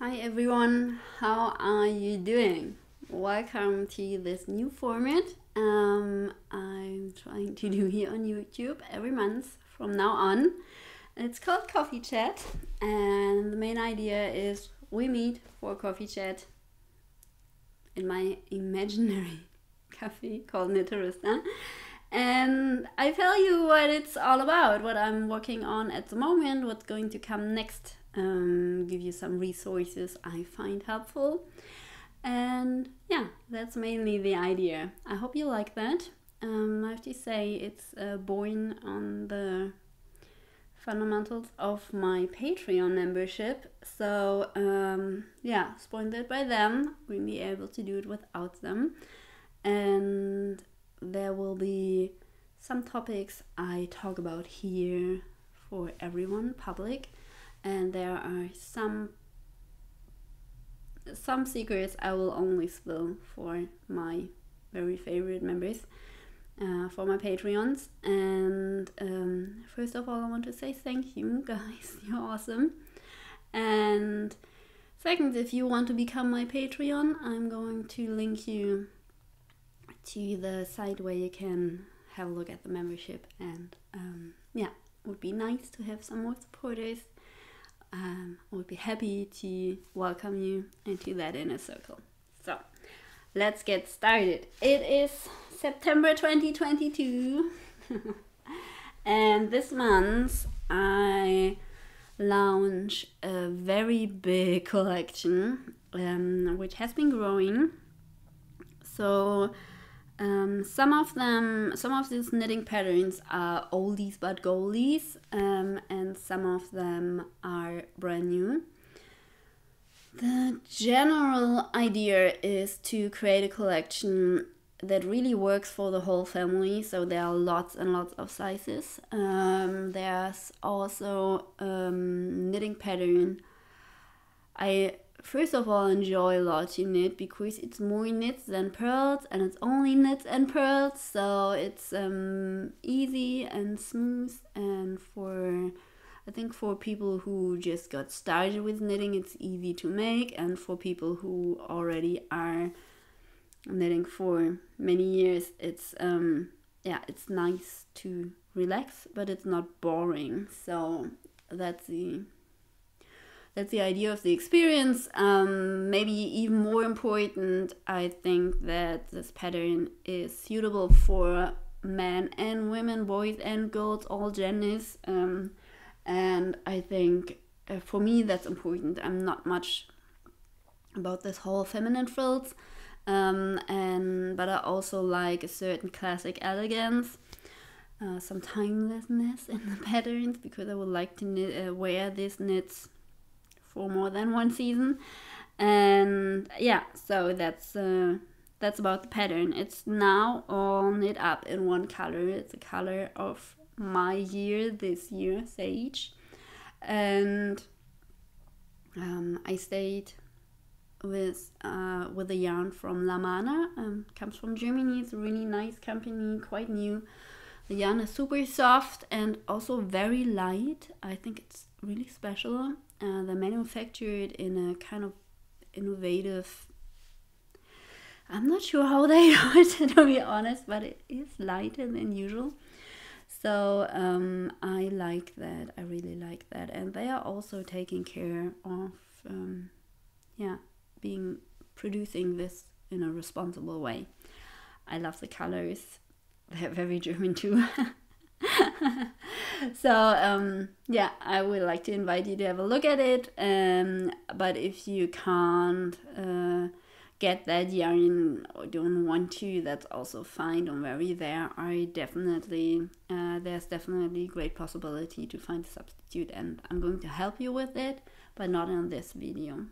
Hi everyone, how are you doing? Welcome to this new format um, I'm trying to do here on YouTube every month from now on. It's called Coffee Chat, and the main idea is we meet for coffee chat in my imaginary cafe called Knitterista. And I tell you what it's all about, what I'm working on at the moment, what's going to come next um, give you some resources I find helpful. And yeah, that's mainly the idea. I hope you like that. Um, I have to say, it's uh, born on the fundamentals of my Patreon membership. So um, yeah, sponsored by them, we'll be able to do it without them. And there will be some topics I talk about here for everyone, public and there are some some secrets I will only spill for my very favorite members, uh, for my Patreons. And um, first of all, I want to say thank you, guys. You're awesome. And second, if you want to become my Patreon, I'm going to link you to the site where you can have a look at the membership. And um, yeah, it would be nice to have some more supporters um, I would be happy to welcome you into that inner circle. So let's get started. It is September 2022, and this month I launch a very big collection um, which has been growing. So um, some of them, some of these knitting patterns are oldies but goldies, um, and some of them are brand new. The general idea is to create a collection that really works for the whole family. So there are lots and lots of sizes. Um, there's also um, knitting pattern. I first of all enjoy to knit because it's more knits than purls and it's only knits and purls so it's um, easy and smooth and for I think for people who just got started with knitting it's easy to make. And for people who already are knitting for many years it's um yeah it's nice to relax but it's not boring. So that's the that's the idea of the experience. Um, maybe even more important, I think that this pattern is suitable for men and women, boys and girls, all genders. Um, and I think uh, for me that's important. I'm not much about this whole feminine frills, um, and but I also like a certain classic elegance. Uh, some timelessness in the patterns because I would like to knit, uh, wear these knits for more than one season. And yeah, so that's uh, that's about the pattern. It's now all knit up in one color. It's a color of my year this year, sage, and um, I stayed with uh, with a yarn from Lamana. Um, comes from Germany. It's a really nice company, quite new. The yarn is super soft and also very light. I think it's really special. Uh, they're manufactured in a kind of innovative. I'm not sure how they do it to be honest, but it is lighter than usual. So um, I like that. I really like that, and they are also taking care of, um, yeah, being producing this in a responsible way. I love the colors. They're very German too. so um, yeah, I would like to invite you to have a look at it. Um, but if you can't uh, get that yarn or don't want to, that's also fine. Don't worry. There are definitely uh, there's definitely great possibility to find a substitute, and I'm going to help you with it, but not in this video.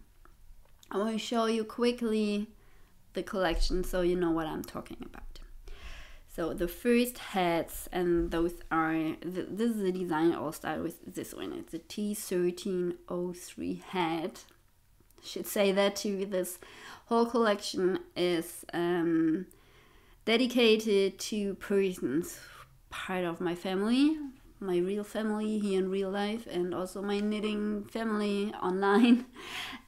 I want to show you quickly the collection so you know what I'm talking about. So the first hats, and those are, this is the design I'll start with this one. It's a T1303 hat. Should say that too. This whole collection is um, dedicated to persons, part of my family, my real family here in real life and also my knitting family online.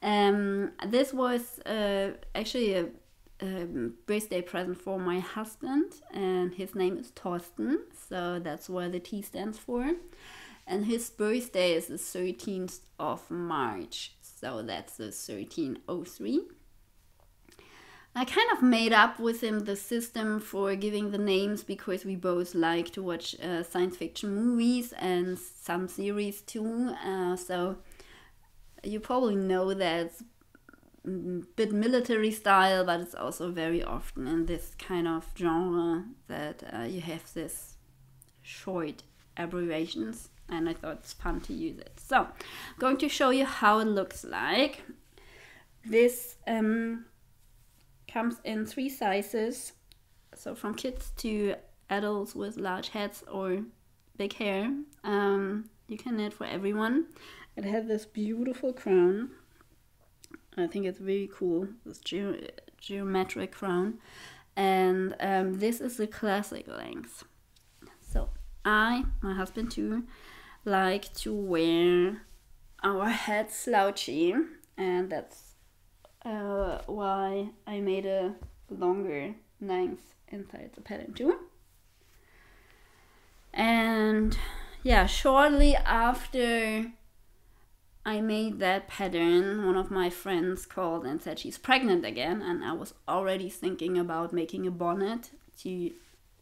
Um, this was uh, actually a, a, birthday present for my husband, and his name is Torsten, so that's what the T stands for. And his birthday is the 13th of March, so that's the 1303. I kind of made up with him the system for giving the names because we both like to watch uh, science fiction movies and some series too. Uh, so you probably know that bit military style, but it's also very often in this kind of genre that uh, you have this short abbreviations and I thought it's fun to use it. So I'm going to show you how it looks like. This um, comes in three sizes, so from kids to adults with large heads or big hair. Um, you can knit for everyone. It has this beautiful crown. I think it's really cool, this ge geometric crown. And um, this is the classic length. So I, my husband too, like to wear our head slouchy and that's uh, why I made a longer length inside the pattern too. And yeah, shortly after I made that pattern, one of my friends called and said she's pregnant again, and I was already thinking about making a bonnet to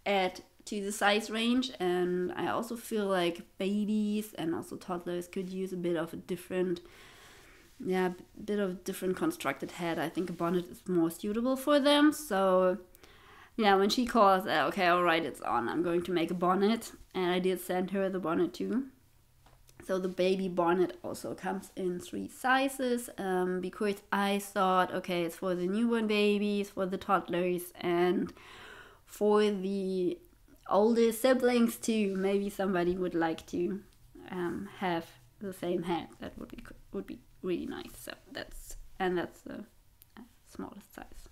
add to the size range. And I also feel like babies and also toddlers could use a bit of a different yeah, bit of a different constructed head. I think a bonnet is more suitable for them. So yeah, when she called, uh, okay, all right, it's on. I'm going to make a bonnet, and I did send her the bonnet too. So the baby bonnet also comes in three sizes um, because I thought, okay, it's for the newborn babies, for the toddlers, and for the older siblings too. Maybe somebody would like to um, have the same hat. That would be would be really nice. So that's and that's the smallest size.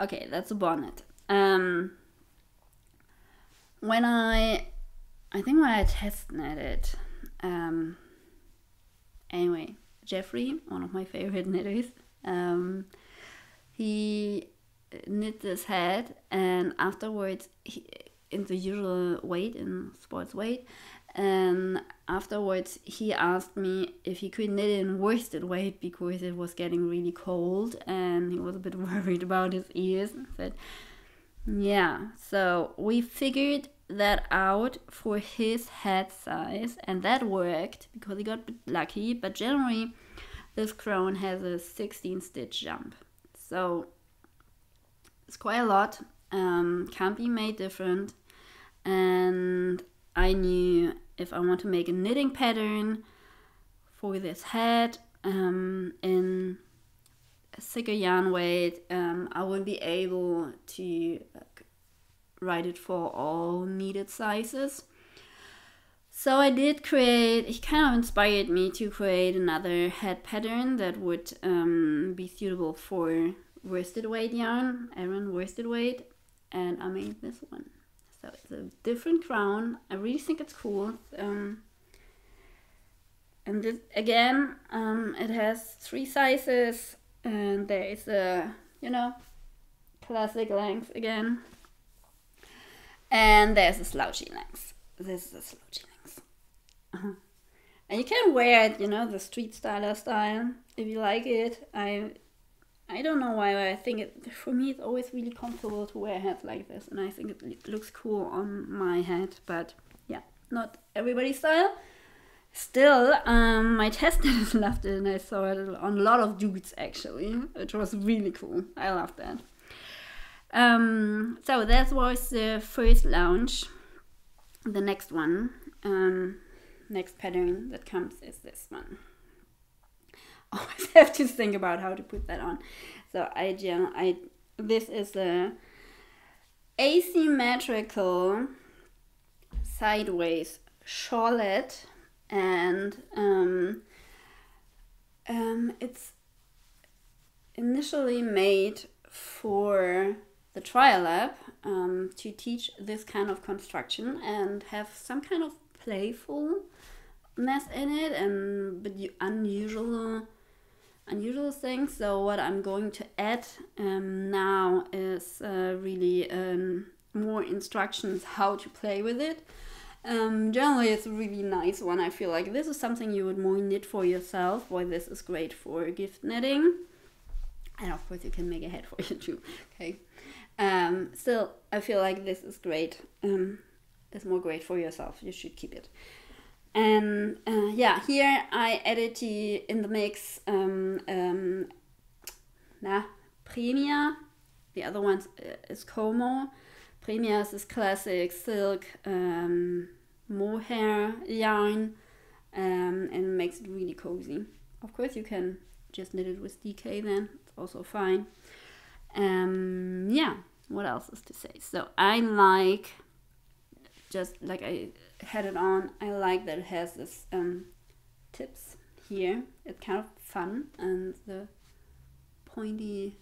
Okay, that's a bonnet. Um, when I, I think when I test knitted, um, anyway, Jeffrey, one of my favorite knitters, um, he knit this head and afterwards he, in the usual weight in sports weight and afterwards he asked me if he could knit in worsted weight because it was getting really cold and he was a bit worried about his ears. I said yeah. So we figured that out for his head size and that worked because he got lucky but generally this crown has a 16 stitch jump. So it's quite a lot um, can't be made different and I knew if I want to make a knitting pattern for this head um, in a thicker yarn weight, um, I wouldn't be able to write it for all needed sizes. So I did create, it kind of inspired me to create another head pattern that would um, be suitable for worsted weight yarn, Aran worsted weight, and I made this one. So it's a different crown. I really think it's cool. Um, and this, again, um, it has three sizes, and there is a, you know, classic length again. And there's a slouchy length. This is a slouchy length. Uh -huh. And you can wear it, you know, the street styler style if you like it. I I don't know why, I think it, for me it's always really comfortable to wear hats like this, and I think it looks cool on my head, but yeah, not everybody's style. Still, um, my test knitters loved it, and I saw it on a lot of dudes actually, which was really cool. I loved that. Um, so that was the first launch. The next one, um, next pattern that comes is this one always have to think about how to put that on. So I, I this is a asymmetrical sideways shawlette and um, um, it's initially made for the trial lab um, to teach this kind of construction and have some kind of playfulness in it and but unusual unusual things. So what I'm going to add um, now is uh, really um, more instructions how to play with it. Um, generally, it's a really nice one. I feel like this is something you would more knit for yourself. Why this is great for gift knitting, and of course you can make a head for you too. Okay. Um, still, I feel like this is great. Um, it's more great for yourself. You should keep it. And uh, yeah, here I added in the mix um, um, nah, Premia. The other one uh, is Como. Premia is classic silk um, mohair yarn um, and makes it really cozy. Of course, you can just knit it with DK then, it's also fine. Um, yeah, what else is to say? So I like, just like I had it on, I like that it has this um, tips here. It's kind of fun and the pointy.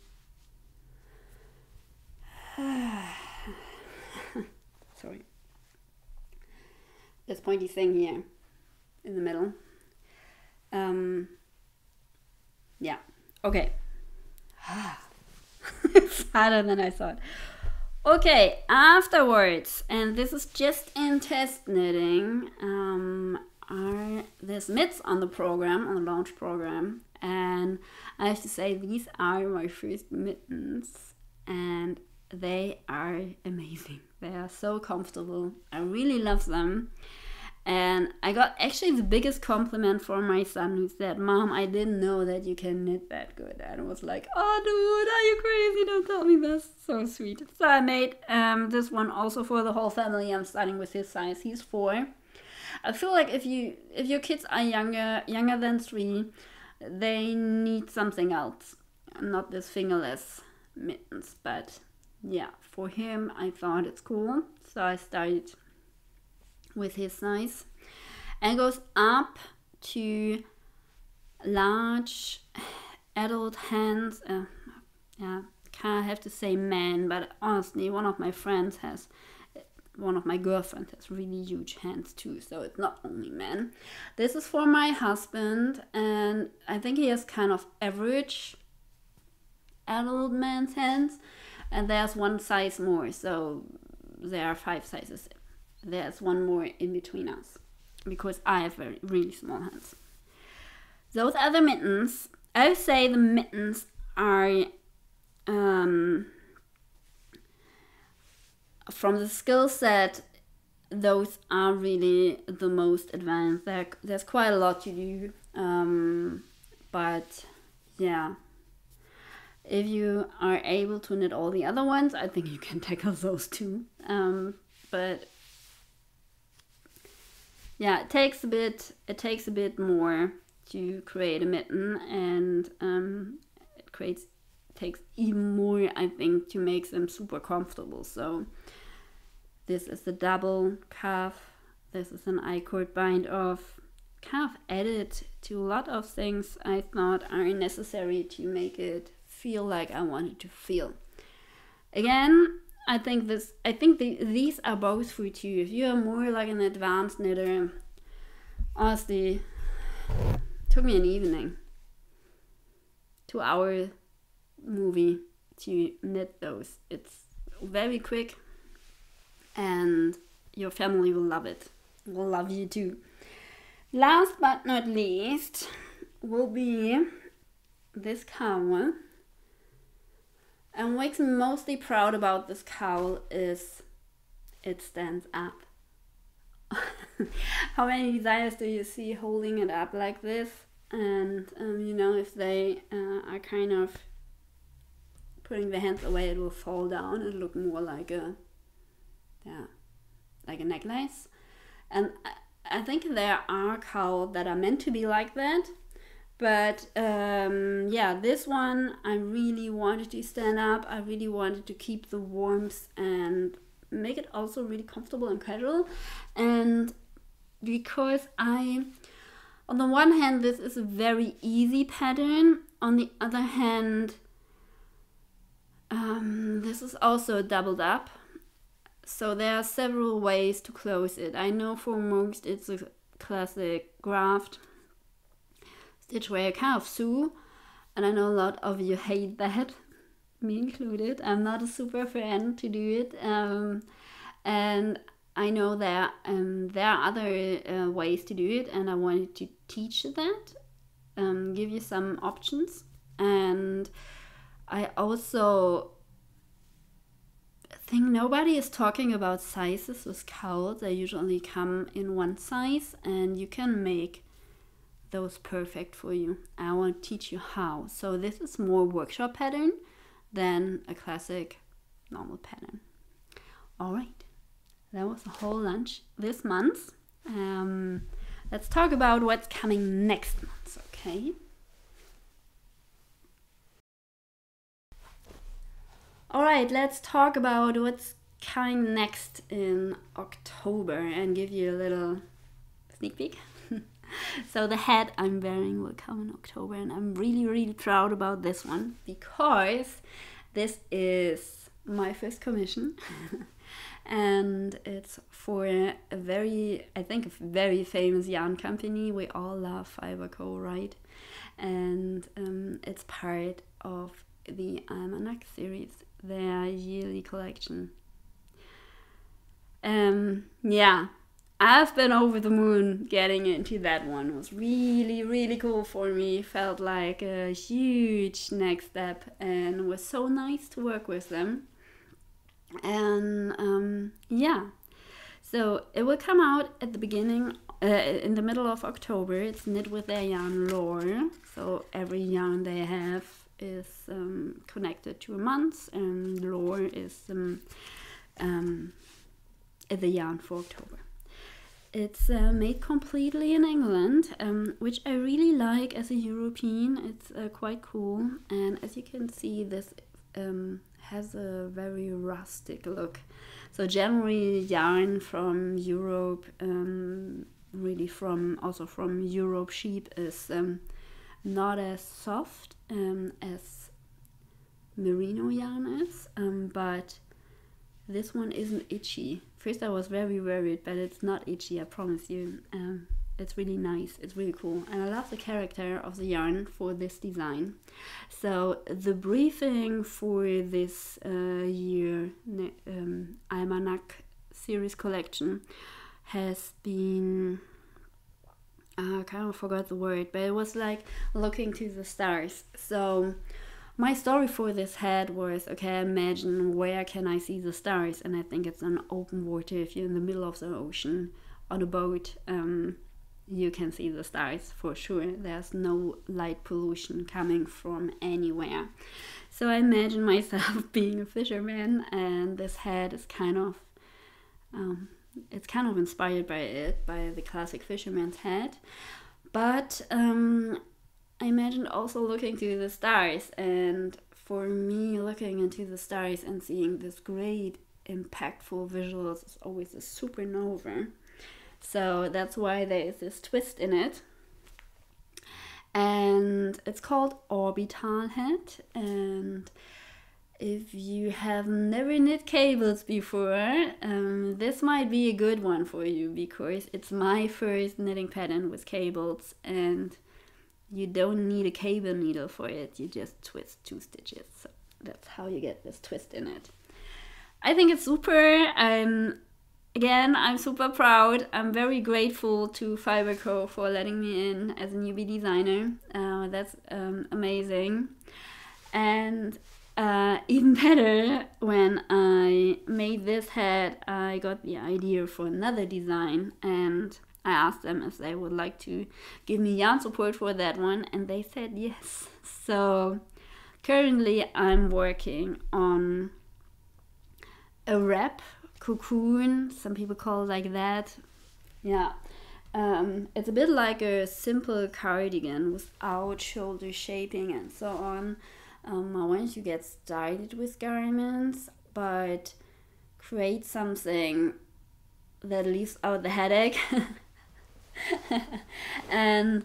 sorry. This pointy thing here in the middle. Um, yeah. Okay. it's harder than I thought. Okay, afterwards, and this is just in test knitting, um, are this mitts on the program, on the launch program. And I have to say, these are my first mittens, and they are amazing. They are so comfortable. I really love them. And I got actually the biggest compliment from my son who said, Mom, I didn't know that you can knit that good. And I was like, Oh, dude, are you crazy? Don't tell me this. So sweet. So I made um, this one also for the whole family. I'm starting with his size. He's four. I feel like if you if your kids are younger younger than three, they need something else. Not this fingerless mittens, but yeah, for him I thought it's cool. So I started with his size and goes up to large adult hands. Uh, yeah, can't have to say man, but honestly, one of my friends has, one of my girlfriends has really huge hands too, so it's not only men. This is for my husband, and I think he has kind of average adult man's hands, and there's one size more, so there are five sizes there's one more in between us because I have very really small hands. Those other mittens, I would say the mittens are um, from the skill set. Those are really the most advanced. There, there's quite a lot to do, um, but yeah. If you are able to knit all the other ones, I think you can tackle those too. Um, but yeah, it takes a bit. It takes a bit more to create a mitten, and um, it creates takes even more, I think, to make them super comfortable. So this is the double cuff. This is an I-cord bind off. Kind of added to a lot of things I thought are necessary to make it feel like I wanted to feel. Again, I think this. I think the, these are both for you. If you are more like an advanced knitter, honestly, took me an evening, two hour movie to knit those. It's very quick, and your family will love it. Will love you too. Last but not least, will be this cowl and what makes me mostly proud about this cowl is it stands up. How many designers do you see holding it up like this? And um, you know, if they uh, are kind of putting their hands away, it will fall down and look more like a, yeah, like a necklace. And I, I think there are cowls that are meant to be like that but um, yeah, this one I really wanted to stand up. I really wanted to keep the warmth and make it also really comfortable and casual. And because I, on the one hand, this is a very easy pattern. On the other hand, um, this is also doubled up. so there are several ways to close it. I know for most it's a classic graft where you kind of sew, and I know a lot of you hate that, me included. I'm not a super fan to do it, um, and I know that um, there are other uh, ways to do it, and I wanted to teach that, um, give you some options, and I also think nobody is talking about sizes with cowls. They usually come in one size, and you can make those perfect for you. I want to teach you how. So this is more workshop pattern than a classic normal pattern. All right that was a whole lunch this month. Um, let's talk about what's coming next month, okay? All right, let's talk about what's coming next in October and give you a little sneak peek. so the hat I'm wearing will come in October and I'm really really proud about this one because this is my first commission and it's for a very, I think, a very famous yarn company. We all love Fibre Co., right? And um, it's part of the Almanac series, their yearly collection. Um, yeah, I've been over the moon getting into that one. It was really, really cool for me. Felt like a huge next step and was so nice to work with them. And um, yeah. So it will come out at the beginning uh, in the middle of october. It's knit with their yarn lore so every yarn they have is um, connected to a month and lore is um, um, the yarn for october it's uh, made completely in England, um, which I really like as a European. It's uh, quite cool, and as you can see, this um, has a very rustic look. So generally yarn from Europe, um, really from also from Europe sheep is um, not as soft um, as merino yarn is, um, but this one isn't itchy. First I was very worried, but it's not itchy, I promise you. Um, it's really nice it's really cool and i love the character of the yarn for this design so the briefing for this uh, year um, almanac series collection has been uh, I kind of forgot the word, but it was like looking to the stars. So my story for this head was okay imagine where can i see the stars and i think it's on open water if you're in the middle of the ocean on a boat um, you can see the stars for sure. There's no light pollution coming from anywhere. So I imagine myself being a fisherman, and this hat is kind of, um, it's kind of inspired by it, by the classic fisherman's hat. But um, I imagined also looking to the stars, and for me, looking into the stars and seeing this great, impactful visuals is always a supernova. So that's why there is this twist in it. And it's called Orbital Hat. And if you have never knit cables before, um, this might be a good one for you because it's my first knitting pattern with cables and you don't need a cable needle for it. You just twist two stitches. So that's how you get this twist in it. I think it's super. I'm again, I'm super proud. I'm very grateful to Fibre Co. for letting me in as a newbie designer. Uh, that's um, amazing. And uh, even better, when I made this hat, I got the idea for another design and I asked them if they would like to give me yarn support for that one, and they said yes. So currently, I'm working on a wrap cocoon. Some people call it like that. Yeah. Um, it's a bit like a simple cardigan without shoulder shaping and so on. Um, to get started with garments, but create something that leaves out the headache. and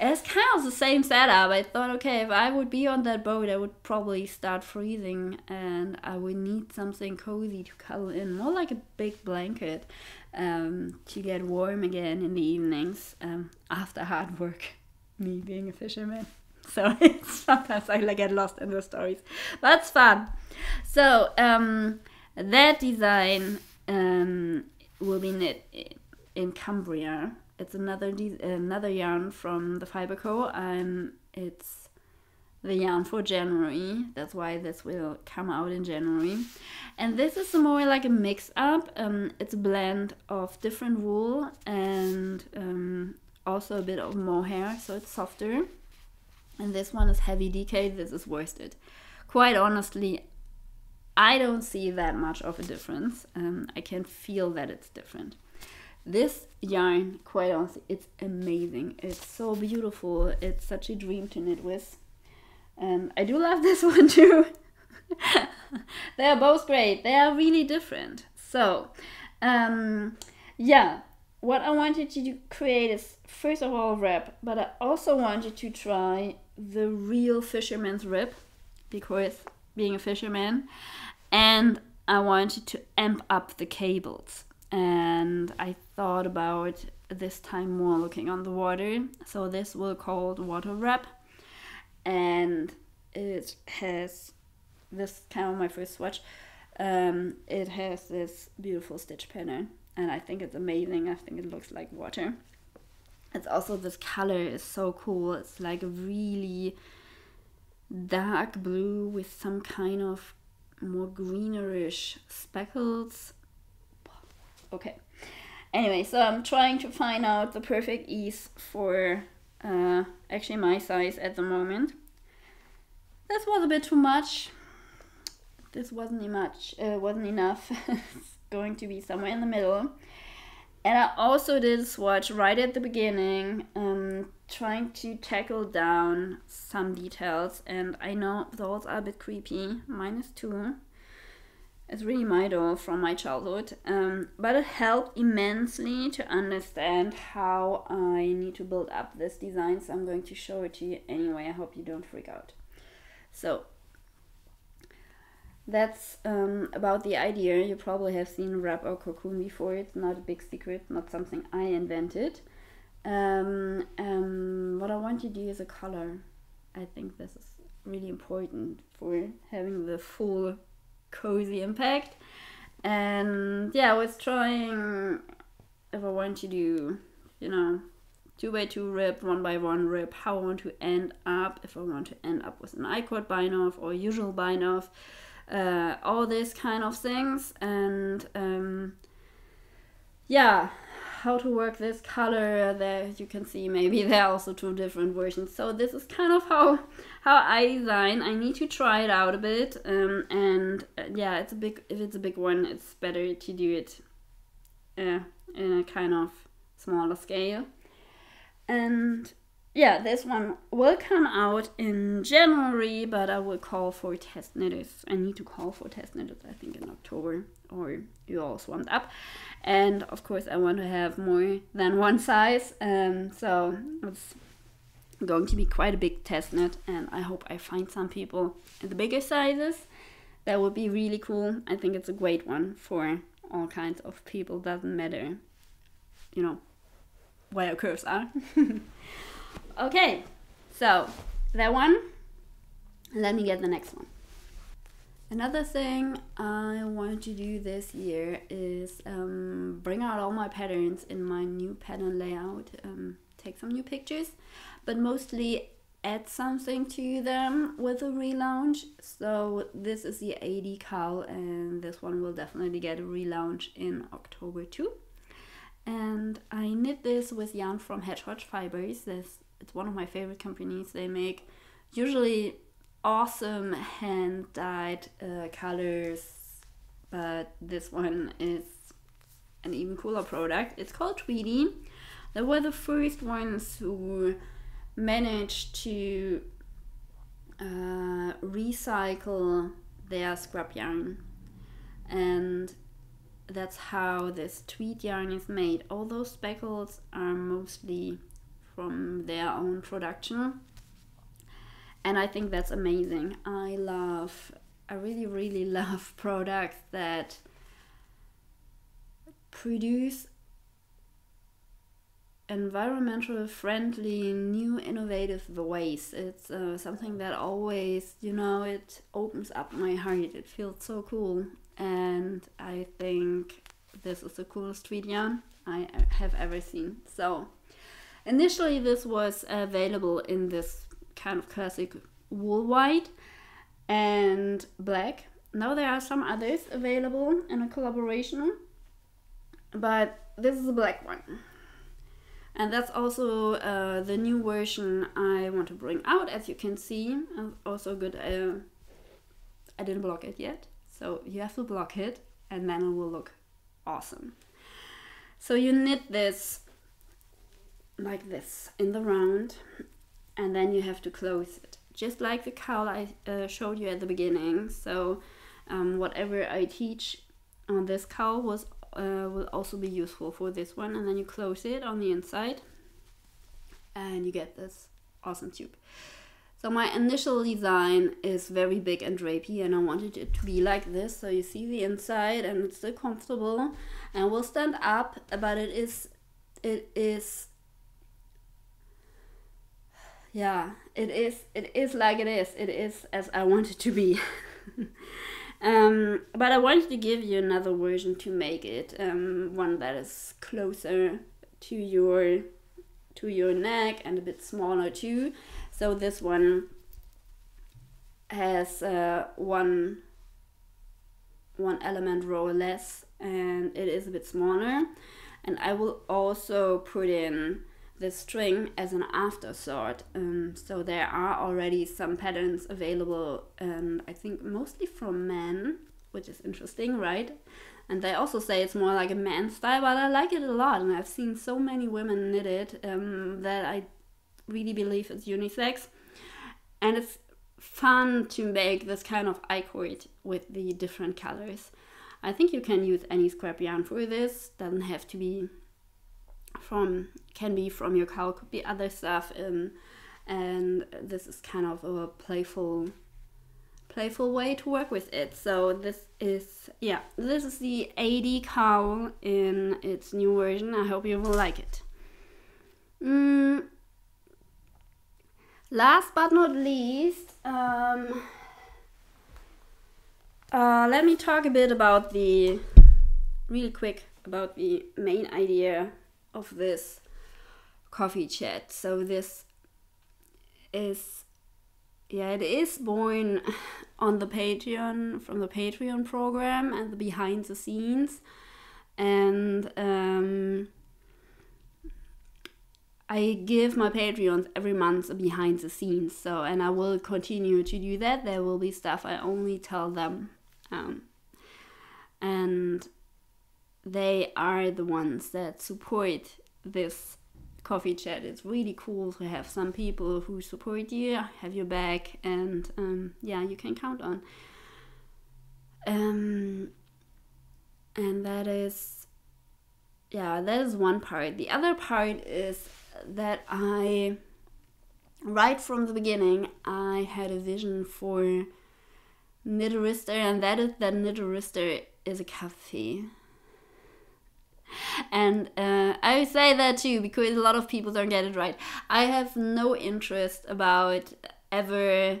it's kind of the same setup. I thought, okay, if I would be on that boat, I would probably start freezing and I would need something cozy to cuddle in, more like a big blanket um, to get warm again in the evenings um, after hard work. Me being a fisherman. So it's sometimes I get lost in the stories. It's fun. So um, that design um, will be knit in Cambria it's another another yarn from the Fibre Co. Um, it's the yarn for January. That's why this will come out in January. And this is more like a mix up. Um, it's a blend of different wool and um, also a bit of mohair, so it's softer. And this one is heavy DK. This is worsted. Quite honestly, I don't see that much of a difference. Um, I can feel that it's different. This yarn, quite honestly, it's amazing. It's so beautiful. It's such a dream to knit with. And I do love this one too. they are both great. They are really different. So, um, yeah, what I wanted to create is first of all wrap, but I also wanted to try the real fisherman's rib because being a fisherman, and I wanted to amp up the cables and I thought about this time more looking on the water. So this will called water wrap and it has this kind of my first swatch. Um, it has this beautiful stitch pattern and I think it's amazing. I think it looks like water. It's also this color is so cool. It's like a really dark blue with some kind of more greenish speckles. Okay. Anyway so i'm trying to find out the perfect ease for uh, actually my size at the moment. This was a bit too much. This wasn't much uh, wasn't enough. It's going to be somewhere in the middle and I also did a swatch right at the beginning, um, trying to tackle down some details. And I know those are a bit creepy, minus two. It's really my doll from my childhood, um, but it helped immensely to understand how I need to build up this design. So I'm going to show it to you anyway. I hope you don't freak out. So that's um, about the idea. You probably have seen wrap or cocoon before. It's not a big secret, not something I invented. Um, um, what I want to do is a color. I think this is really important for having the full cozy impact. And yeah, I was trying if I want to do, you know, two by two rib, one by one rib, how I want to end up, if I want to end up with an I-cord bind off or usual bind off, uh, all these kind of things. And um, yeah, how to work this color there you can see maybe there are also two different versions. So this is kind of how how I design. I need to try it out a bit um, and uh, yeah it's a big if it's a big one it's better to do it uh, in a kind of smaller scale. And yeah, this one will come out in January, but I will call for test knitters. I need to call for test knitters, I think, in October, or you all swamped up. And of course, I want to have more than one size, um, so it's going to be quite a big test knit, and I hope I find some people in the bigger sizes. That would be really cool. I think it's a great one for all kinds of people, doesn't matter, you know, where your curves are. Okay, so that one. Let me get the next one. Another thing I want to do this year is um, bring out all my patterns in my new pattern layout, um, take some new pictures, but mostly add something to them with a relaunch. So this is the AD cowl and this one will definitely get a relaunch in October too. And I knit this with yarn from Hedgehog Fibres. This it's one of my favorite companies. They make usually awesome hand dyed uh, colors, but this one is an even cooler product. It's called Tweedy. They were the first ones who managed to uh, recycle their scrap yarn, and that's how this tweed yarn is made. All those speckles are mostly from their own production. And I think that's amazing. I love, I really, really love products that produce environmental friendly new innovative ways it's uh, something that always you know it opens up my heart it feels so cool and i think this is the coolest tweet yarn i have ever seen so initially this was available in this kind of classic wool white and black. Now there are some others available in a collaboration but this is the black one. And that's also uh, the new version I want to bring out as you can see. Also good uh, I didn't block it yet. So you have to block it and then it will look awesome. So you knit this like this in the round and then you have to close it. Just like the cowl I uh, showed you at the beginning. So um, whatever I teach on this cowl was uh, will also be useful for this one. And then you close it on the inside and you get this awesome tube. So my initial design is very big and drapey and I wanted it to be like this so you see the inside and it's still comfortable and will stand up but it is it is yeah it is it is like it is. It is as I want it to be. Um, but I wanted to give you another version to make it um, one that is closer to your to your neck and a bit smaller too. So this one has uh, one one element row less and it is a bit smaller. And I will also put in the string as an afterthought. Um, so there are already some patterns available, and I think mostly from men, which is interesting, right? And they also say it's more like a man style, but I like it a lot, and I've seen so many women knit it um, that I really believe it's unisex, and it's fun to make this kind of I-cord with the different colors. I think you can use any scrap yarn for this. Doesn't have to be from can be from your cowl, could be other stuff. Um, and this is kind of a playful playful way to work with it. So this is, yeah, this is the AD cowl in its new version. I hope you will like it. Mm. Last but not least, um, uh, let me talk a bit about the, really quick, about the main idea of this coffee chat. So this is yeah, it is born on the Patreon from the Patreon program and the behind the scenes, and um, I give my Patreons every month a behind the scenes. So, and I will continue to do that. There will be stuff I only tell them, um, and they are the ones that support this coffee chat. It's really cool to have some people who support you, have your back, and um, yeah, you can count on. Um, and that is, yeah, that is one part. The other part is that I, right from the beginning, I had a vision for Knitterista, and that is that Knitterista is a cafe and uh, I say that too because a lot of people don't get it right. I have no interest about ever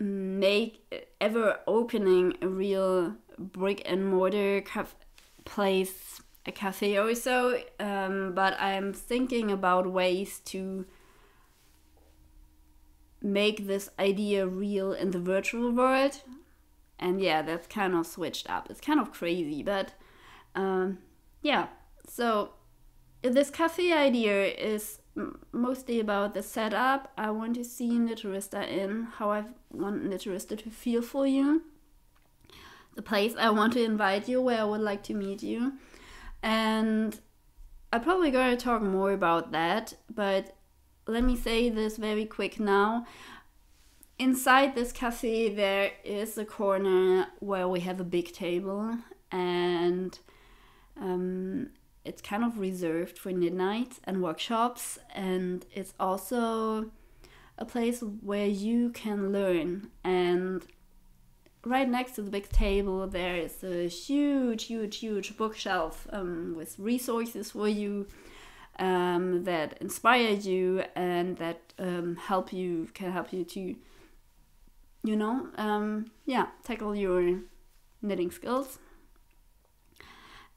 make ever opening a real brick and mortar place a cafe or so um, but i'm thinking about ways to make this idea real in the virtual world and yeah that's kind of switched up it's kind of crazy but um, yeah, so this cafe idea is mostly about the setup. I want to see Knitterista in, how I want Knitterista to feel for you, the place I want to invite you, where I would like to meet you. And I probably gotta talk more about that, but let me say this very quick now. Inside this cafe, there is a corner where we have a big table and um, it's kind of reserved for knit nights and workshops, and it's also a place where you can learn. And right next to the big table, there is a huge, huge, huge bookshelf um, with resources for you. Um, that inspire you and that um, help you can help you to you know um, yeah tackle your knitting skills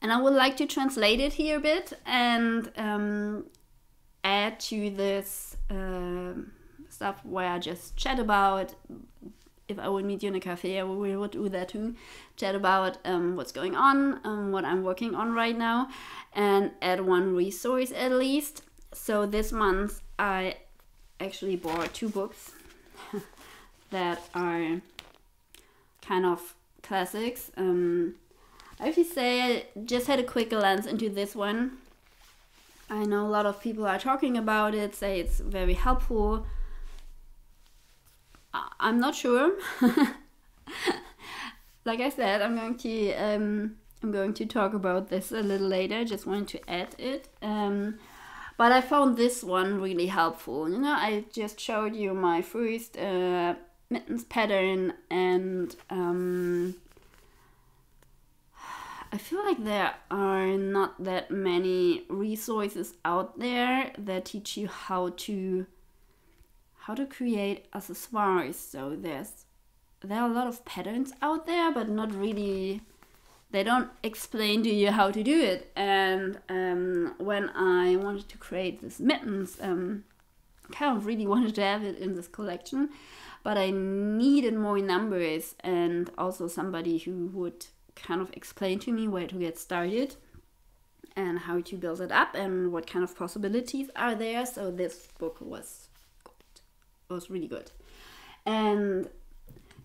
and I would like to translate it here a bit and um, add to this uh, stuff where I just chat about. If I would meet you in a cafe, we would do that too. Chat about um, what's going on, um, what I'm working on right now, and add one resource at least. So this month I actually bought two books that are kind of classics. Um, I have to say, I just had a quick glance into this one. I know a lot of people are talking about it, say it's very helpful. I'm not sure. like I said, I'm going to um, I'm going to talk about this a little later. Just wanted to add it. Um, but I found this one really helpful. You know, I just showed you my first uh, mittens pattern and um, I feel like there are not that many resources out there that teach you how to how to create accessories. So there's there are a lot of patterns out there, but not really. They don't explain to you how to do it. And um, when I wanted to create this mittens, um, kind of really wanted to have it in this collection, but I needed more numbers and also somebody who would kind of explain to me where to get started and how to build it up and what kind of possibilities are there. So this book was good. was really good. And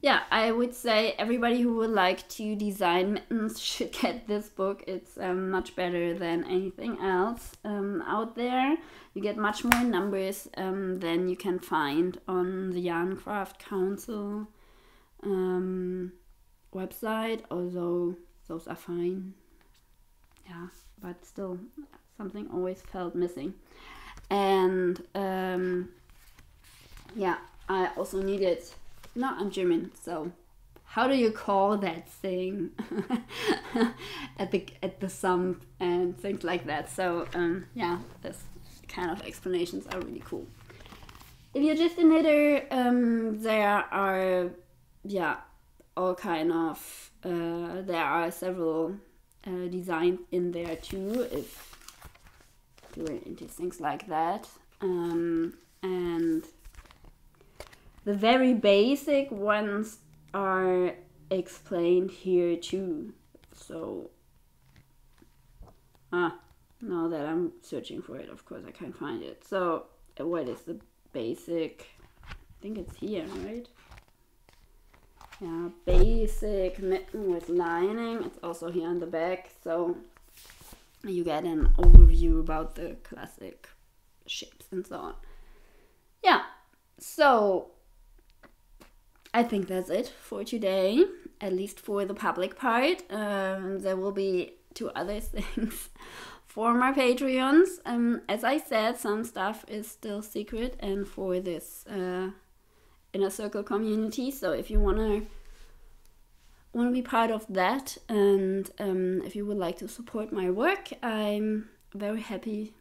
yeah, I would say everybody who would like to design mittens should get this book. It's um, much better than anything else um, out there. You get much more numbers um, than you can find on the Yarn Craft Council. Website, although those are fine. Yeah, but still, something always felt missing. And um, yeah, I also needed. No, I'm German, so how do you call that thing at the at the sum and things like that? So um, yeah, this kind of explanations are really cool. If you're just a knitter, um, there are yeah all kind of uh, there are several uh, designs in there too if you're into things like that. Um, and the very basic ones are explained here too. So ah now that I'm searching for it of course I can't find it. So what is the basic I think it's here right yeah, basic mitten with lining. It's also here on the back, so you get an overview about the classic shapes and so on. Yeah, so I think that's it for today, at least for the public part. Um, there will be two other things for my Patreons. Um, as I said, some stuff is still secret, and for this uh, inner circle community. So if you wanna want to be part of that, and um, if you would like to support my work, I'm very happy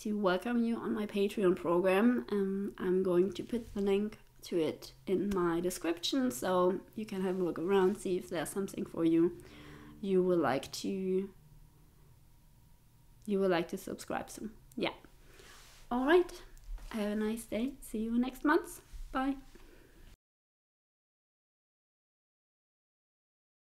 to welcome you on my Patreon program. Um, I'm going to put the link to it in my description, so you can have a look around, see if there's something for you you would like to you would like to subscribe to. Yeah. All right. Have a nice day. See you next month. Bye.